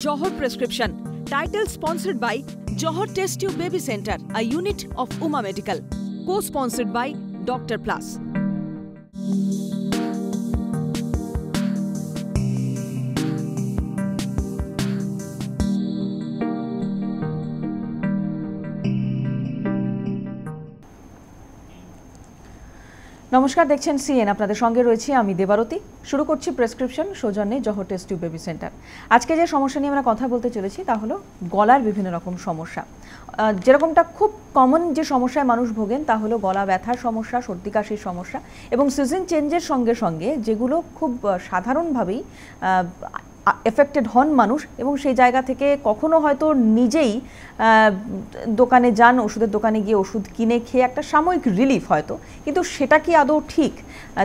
Johor Prescription. Title sponsored by Johor Test Tube Baby Center, a unit of Uma Medical. Co sponsored by Dr. Plus. নমস্কার, দেখছেন CN আপনাদের সঙ্গে রয়েছি আমি দেবারতী। শুরু করছি প্রেসক্রিপশন সৌজন্যে জহর টেস্ট বেবি সেন্টার। আজকে যে সমস্যা নিয়ে আমরা কথা বলতে চলেছি তা হলো গলার বিভিন্ন রকম সমস্যা। যেরকমটা খুব কমন যে সমস্যায় মানুষ ভোগেন তা হলো গলা ব্যথার সমস্যা, সর্দি কাশির সমস্যা এবং সিজন চেঞ্জের সঙ্গে সঙ্গে যেগুলো খুব সাধারণভাবেই এফেক্টেড হন মানুষ এবং সেই জায়গা থেকে কখনো হয়তো নিজেই দোকানে যান ওষুধের দোকানে গিয়ে ওষুধ কিনে খেয়ে একটা সাময়িক রিলিফ হয়তো। কিন্তু সেটা কি আদৌ ঠিক?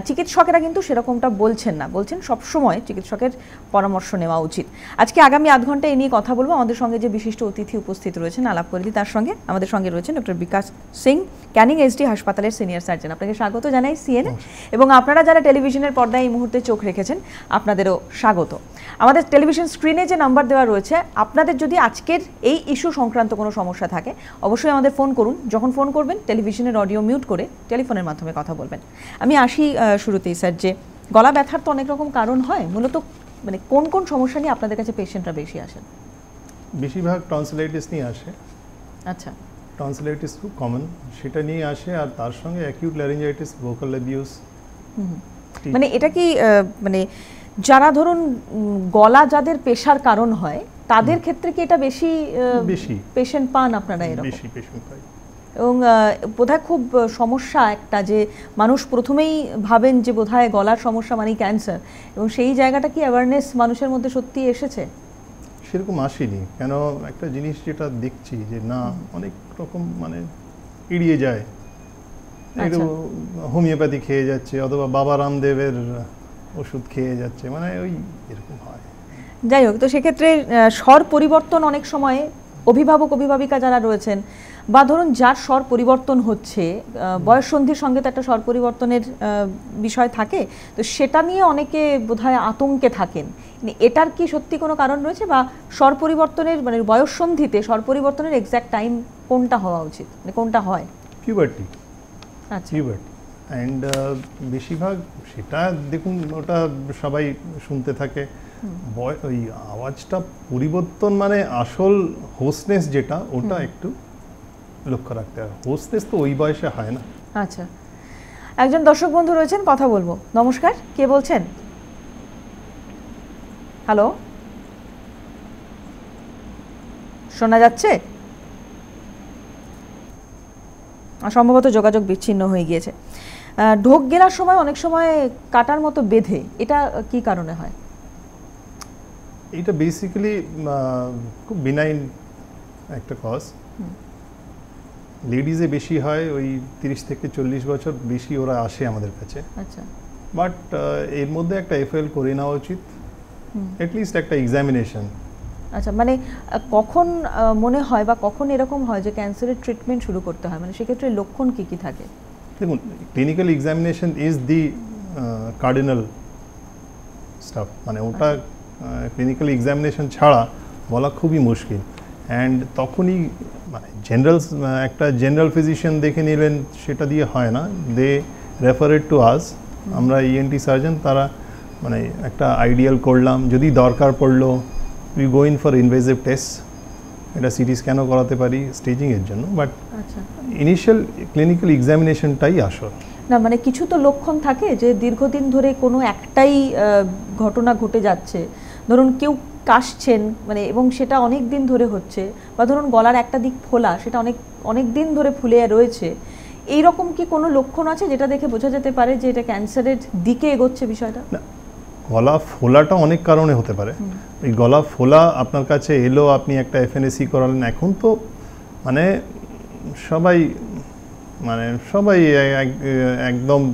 চিকিৎসকেরা কিন্তু সেরকমটা বলছেন না। বলছেন সবসময় চিকিৎসকের পরামর্শ নেওয়া উচিত। আজকে আগামী আধ ঘণ্টা এই নিয়ে কথা বলব। আমাদের সঙ্গে যে বিশিষ্ট অতিথি উপস্থিত রয়েছেন আলাপ করে তার সঙ্গে। আমাদের সঙ্গে রয়েছেন ডক্টর বিকাশ সিং ক্যানিং এসডি হাসপাতালের সিনিয়র সার্জন। আপনাকে স্বাগত জানাই সিএনএ এবং আপনারা যারা টেলিভিশনের পর্দায় এই মুহূর্তে চোখ রেখেছেন আপনাদেরও স্বাগত। আমাদের টেলিভিশন স্ক্রিনে যে নাম্বার দেওয়া রয়েছে আপনাদের যদি আজকের এই ইস্যু সংক্রান্ত কোনো সমস্যা থাকে অবশ্যই আমাদের ফোন করুন। যখন ফোন করবেন টেলিভিশনের অডিও মিউট করে টেলিফোনের মাধ্যমে কথা বলবেন। আমি আসি শুরুতেই স্যার যে গলা ব্যথার তো অনেক রকম কারণ হয় মূলত মানে কোন কোন সমস্যা নিয়ে আপনাদের কাছে পেশেন্টরা বেশি আসেন? বেশিরভাগ টনসিলাইটিস নিয়ে আসে। আচ্ছা। টনসিলাইটিস খুব কমন সেটা নিয়ে আসে আর তার সঙ্গে অ্যাকিউট ল্যারিঞ্জাইটিস ভোকাল অ্যাবিউস মানে এটা কি মানে যারা ধরুন গলা যাদের পেশার কারণ হয় তাদের ক্ষেত্রে কি এটা বেশি বেশি। পেশেন্ট পান আপনারা এরকম? বেশি পেশেন্ট পাই। এবং বোধহয় খুব সমস্যা একটা যে মানুষ প্রথমেই ভাবেন যে বোধহয় গলার সমস্যা মানেই ক্যান্সার এবং সেই জায়গাটা কি অ্যাওয়ারনেস মানুষের মধ্যে সত্যি এসেছে? সেরকম আসেনি। কেন একটা জিনিস যেটা দেখছি যে না অনেক রকম মানে এড়িয়ে যায়। একটু হোমিওপ্যাথি খেয়ে যাচ্ছে অথবা বাবা রামদেবের ওষুধ খেয়ে যাচ্ছে মানে ওই এরকম হয়। যাই হোক তো সেক্ষেত্রে স্বর পরিবর্তন অনেক সময় অভিভাবক অভিভাবিকা যারা রয়েছেন বা ধরুন যার স্বর পরিবর্তন হচ্ছে বয়ঃসন্ধির সঙ্গে তো একটা স্বর পরিবর্তনের বিষয় থাকে তো সেটা নিয়ে অনেকে বোধহয় আতঙ্কে থাকেন। মানে এটার কি সত্যি কোনো কারণ রয়েছে বা স্বর পরিবর্তনের মানে বয়ঃসন্ধিতে স্বর পরিবর্তনের এক্স্যাক্ট টাইম কোনটা হওয়া উচিত? মানে কোনটা হয়? পিউবার্টি আচ্ছা। পিউবার্টি অ্যান্ড বেশিরভাগ সেটা দেখুন ওটা সবাই শুনতে থাকে। বয়- ওই আওয়াজটা পরিবর্তন মানে আসল হোসনেস যেটা ওটা একটু লক্ষ্য রাখতে হবে হোসনেস তো ওই বয়সে হয় না। আচ্ছা। একজন দর্শক বন্ধু রয়েছেন কথা বলব। নমস্কার কে বলছেন? হ্যালো শোনা যাচ্ছে? সম্ভবত যোগাযোগ বিচ্ছিন্ন হয়ে গিয়েছে। ঢোক গেলার সময় অনেক সময় কাটার মতো বেঁধে এটা কি কারণে হয়? এটা বেসিক্যালি খুব বিনাইন একটা কজ লেডিজে বেশি হয় ওই তিরিশ থেকে চল্লিশ বছর বেশি ওরা আসে আমাদের কাছে। আচ্ছা। বাট এর মধ্যে একটা এফএল করে নেওয়া উচিত। অ্যাটলিস্ট একটা এক্সামিনেশন আচ্ছা মানে কখন মনে হয় বা কখন এরকম হয় যে ক্যান্সারের ট্রিটমেন্ট শুরু করতে হয়? মানে সেক্ষেত্রে লক্ষণ কি কি থাকে? দেখুন clinical examination is the cardinal stuff মানে ওটা ক্লিনিক্যাল এক্সামিনেশন ছাড়া বলা খুবই মুশকিল। অ্যান্ড তখনই মানে জেনারেল একটা জেনারেল ফিজিশিয়ান দেখে নিলেন সেটা দিয়ে হয় না। দে রেফারেড টু আস আমরা ইএনটি সার্জন তারা মানে একটা আইডিয়াল করলাম। যদি দরকার পড়ল we go in for invasive test এটা সিটি স্ক্যানও করাতে পারি স্টেজিংয়ের জন্য বাট ইনিশিয়াল ক্লিনিক্যাল এক্সামিনেশনটাই আসল। না মানে কিছু তো লক্ষণ থাকে যে দীর্ঘদিন ধরে কোনো একটাই ঘটনা ঘটে যাচ্ছে। ধরুন কেউ কাশছেন মানে এবং সেটা অনেক দিন ধরে হচ্ছে বা ধরুন গলার একটা দিক ফোলা সেটা অনেক অনেক দিন ধরে ফুলে রয়েছে। এই রকম কি কোনো লক্ষণ আছে যেটা দেখে বোঝা যেতে পারে যে এটা ক্যান্সারের দিকে এগোচ্ছে বিষয়টা? গলা ফোলাটা অনেক কারণে হতে পারে। এই গলা ফোলা আপনার কাছে এলো আপনি একটা এফএনএসি করালেন এখন তো মানে সবাই মানে সবাই এক- একদম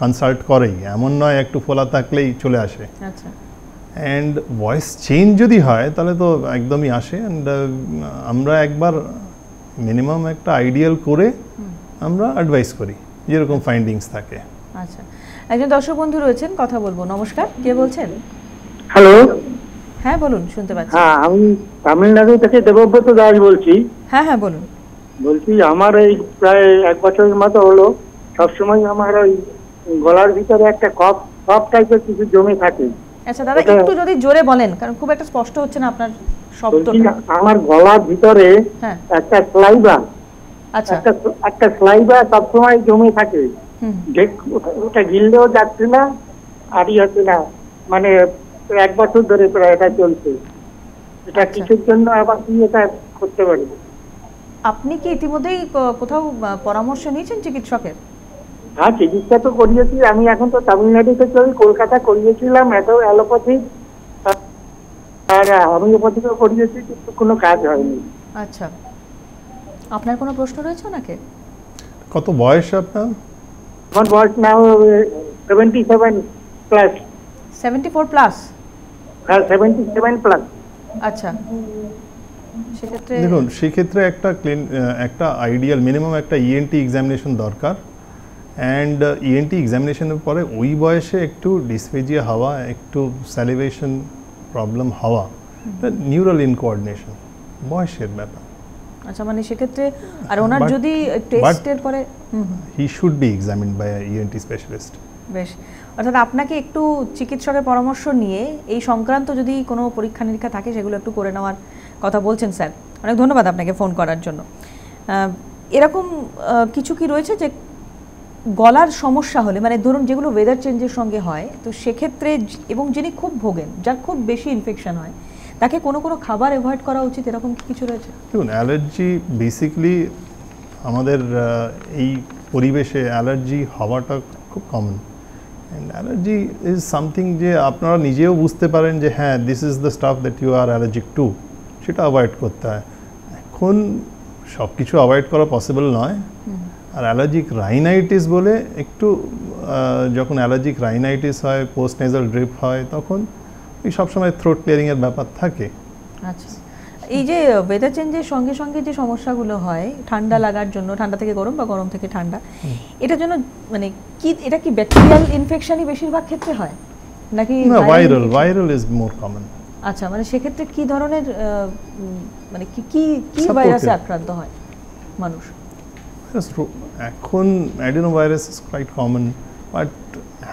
কনসাল্ট করেই এমন নয় একটু ফোলা থাকলেই চলে আসে। অ্যান্ড ভয়েস চেঞ্জ যদি হয় তাহলে তো একদমই আসে। অ্যান্ড আমরা একবার মিনিমাম একটা আইডিয়াল করে আমরা অ্যাডভাইস করি যেরকম ফাইন্ডিংস থাকে। আচ্ছা। একজন দর্শক বন্ধু রয়েছেন কথা বলব। নমস্কার কে বলছেন? হ্যালো। হ্যাঁ বলুন শুনতে পাচ্ছি। হ্যাঁ আমি তামিলনাড়ু থেকে দেবব্রত দাস বলছি। হ্যাঁ হ্যাঁ বলুন। বলছি আমার এই প্রায় এক বছরের মতো হলো সবসময় আমার ওই গলার ভিতরে একটা কফ কফ টাইপের কিছু জমে থাকে। আচ্ছা দাদা একটু যদি জোরে বলেন কারণ খুব একটা স্পষ্ট হচ্ছে না আপনার শব্দটা। আমার গলার ভিতরে হ্যাঁ। একটা স্লাইবা আচ্ছা। একটা একটা স্লাইবা সবসময় জমে থাকে। ওটা- ওটা গিললেও যাচ্ছে না আরই হচ্ছে না। মানে এক বছর ধরে প্রায় এটা চলছে। এটা আচ্ছা। কিছুর জন্য আবার কি এটা করতে পারি আপনি কি ইতিমধ্যেই কোথাও পরামর্শ নিয়েছেন চিকিৎসকের? হ্যাঁ চিকিৎসা তো করিয়েছি। আমি এখন তো তামিলনাড়ু থেকে ওই কলকাতা করিয়েছিলাম এত অ্যালোপ্যাথি। আর হোমিওপ্যাথিও করিয়েছি কিন্তু কোনো কাজ হয়নি। আচ্ছা। আপনার কোনো প্রশ্ন রয়েছে নাকি কত বয়স আপনার? আমার বয়স now seventy seven plus seventy four plus হ্যাঁ সেভেন্টি সেভেন প্লাস আচ্ছা। সেক্ষেত্রে দেখুন সেক্ষেত্রে একটা ক্লিন একটা আইডিয়াল মিনিমাম একটা E ইএনটি এক্সামিনেশন দরকার। E অ্যান্ড ইএনটি এক্সামিনেশনের পরে ওই বয়সে একটু ডিসফেজিয়া হওয়া একটু স্যালিভেশন প্রবলেম হওয়া নিউরাল ইনকোঅর্ডিনেশন বয়সের ব্যাপার। আচ্ছা মানে সেক্ষেত্রে আর ওনার যদি টেস্টের পরে he should be examined by ENT specialist বেশ। অর্থাৎ আপনাকে একটু চিকিৎসকের পরামর্শ নিয়ে এই সংক্রান্ত যদি কোনো পরীক্ষা নিরীক্ষা থাকে সেগুলো একটু করে নেওয়ার কথা বলছেন স্যার। অনেক ধন্যবাদ আপনাকে ফোন করার জন্য। এরকম কিছু কি রয়েছে যে গলার সমস্যা হলে মানে ধরুন যেগুলো ওয়েদার চেঞ্জের সঙ্গে হয় তো সেক্ষেত্রে এবং যিনি খুব ভোগেন যার খুব বেশি ইনফেকশন হয় তাকে কোনো কোনো খাবার অ্যাভয়েড করা উচিত এরকম কি কিছু রয়েছে? দেখুন অ্যালার্জি বেসিক্যালি আমাদের এই পরিবেশে অ্যালার্জি হওয়াটা খুব common and allergy is something যে আপনারা নিজেও বুঝতে পারেন যে হ্যাঁ this is the stuff that you are allergic to সেটা অ্যাভয়েড করতে হয়। এখন সব কিছু অ্যাভয়েড করা পসিবল নয়। আর অ্যালার্জিক রাইনাইটিস বলে একটু যখন অ্যালার্জিক রাইনাইটিস হয় পোস্ট নেজাল ড্রিপ হয় তখন এই সবসময় থ্রোট ক্লিয়ারিংয়ের ব্যাপার থাকে। আচ্ছা। এই যে ওয়েদার চেঞ্জের সঙ্গে সঙ্গে যে সমস্যাগুলো হয় ঠান্ডা লাগার জন্য ঠান্ডা থেকে গরম বা গরম থেকে ঠান্ডা এটার জন্য মানে কি এটা কি ব্যাকটেরিয়াল ইনফেকশনই বেশিরভাগ ক্ষেত্রে হয়? নাকি না viral viral is more common আচ্ছা মানে সেক্ষেত্রে কি ধরনের মানে কি কি কি ভাইরাসে আক্রান্ত হয় মানুষ? এখন adeno virus is quite common but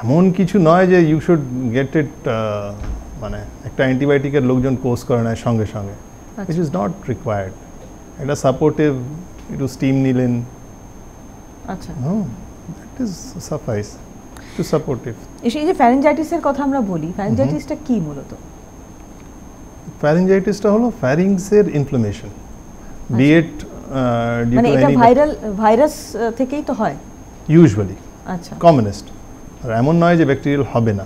এমন কিছু নয় যে ইউ শুড গেট ইট মানে একটা অ্যান্টিবায়োটিকের লোকজন কোর্স করে নেয় সঙ্গে সঙ্গে আচ্ছা। ইট ইজ নট রিকোয়ার্ড এটা সাপোর্টিভ একটু স্টিম নিলেন। আচ্ছা। That is suffice to supportive এই যে ফ্যারেঞ্জাইটিসের কথা আমরা বলি ফ্যারেঞ্জাইটিসটা কি মূলত? ফ্যারিঞ্জাইটিসটা হলো ফ্যারিংসের ইনফ্লামেশন বিএট মানে এটা ভাইরাল ভাইরাস থেকেই তো হয়? ইউজুয়ালি আচ্ছা। কমনেস্ট আর এমন নয় যে ব্যাকটেরিয়াল হবে না।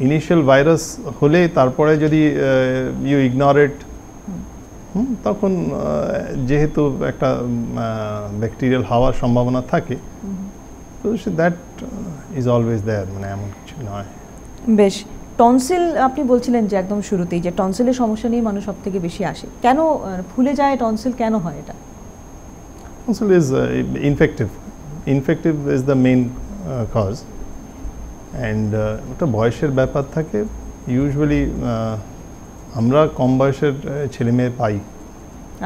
ইনিশিয়াল ভাইরাস হলে তারপরে যদি ইউ ইগনোরেট তখন যেহেতু একটা ব্যাকটেরিয়াল হওয়ার সম্ভাবনা থাকে তো so that is always there মানে এমন কিছু নয়। বেশ টনসিল আপনি বলছিলেন যে একদম শুরুতেই যে টনসিলের সমস্যা নিয়ে মানুষ সব থেকে বেশি আসে। কেন ফুলে যায় টনসিল কেন হয় এটা? tonsil is infective infective. Infective is the main uh, uh, ওটা বয়সের ব্যাপার থাকে ইউজুয়ালি আমরা কম বয়সের uh, ছেলে মেয়ে পাই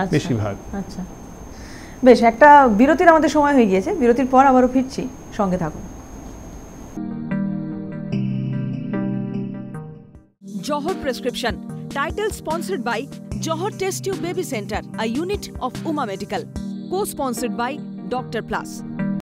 আচ্ছা বেশিরভাগ আচ্ছা বেশ একটা বিরতির আমাদের সময় হয়ে গিয়েছে বিরতির পর আবারও ফিরছি সঙ্গে থাকুন Johor Prescription. Title sponsored by Johor Test Tube Baby Center, a unit of Uma Medical. Co-sponsored by Dr. Plus.